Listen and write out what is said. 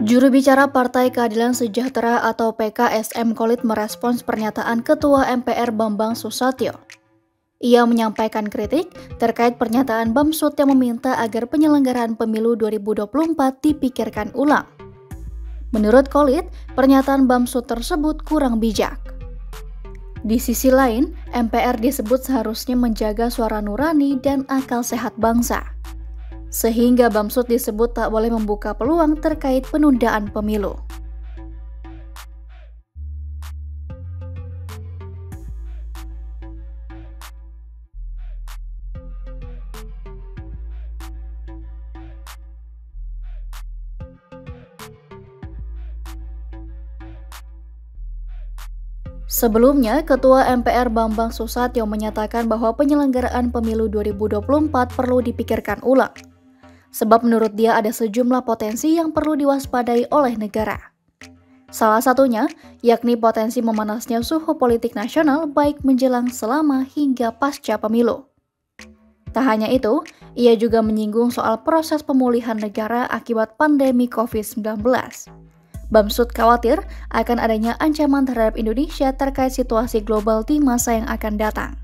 Juru bicara Partai Keadilan Sejahtera atau PKSM Kolit merespons pernyataan Ketua MPR Bambang Susatyo. Ia menyampaikan kritik terkait pernyataan Bamsud yang meminta agar penyelenggaraan pemilu 2024 dipikirkan ulang. Menurut Kolit, pernyataan Bamsud tersebut kurang bijak. Di sisi lain, MPR disebut seharusnya menjaga suara nurani dan akal sehat bangsa sehingga Bamsud disebut tak boleh membuka peluang terkait penundaan pemilu. Sebelumnya, Ketua MPR Bambang Susatyo menyatakan bahwa penyelenggaraan pemilu 2024 perlu dipikirkan ulang sebab menurut dia ada sejumlah potensi yang perlu diwaspadai oleh negara. Salah satunya yakni potensi memanasnya suhu politik nasional baik menjelang selama hingga pasca pemilu. Tak hanya itu, ia juga menyinggung soal proses pemulihan negara akibat pandemi COVID-19. Bamsud khawatir akan adanya ancaman terhadap Indonesia terkait situasi global di masa yang akan datang.